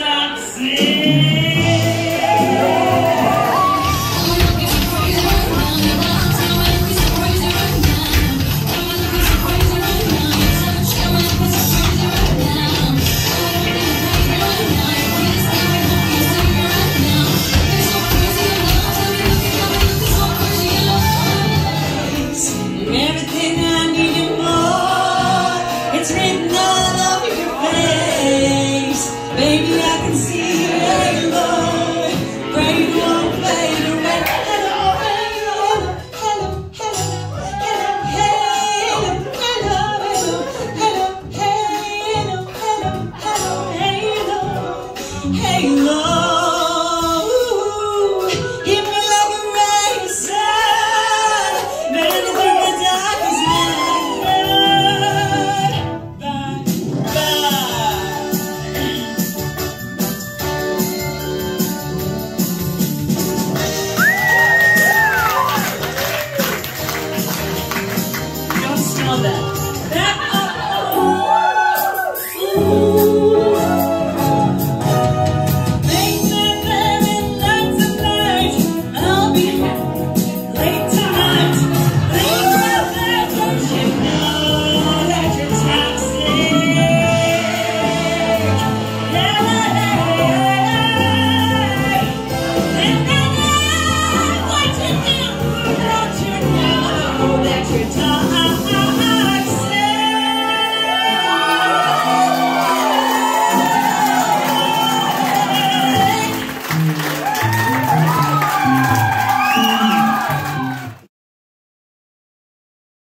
Toxic. None of your baby. Yeah.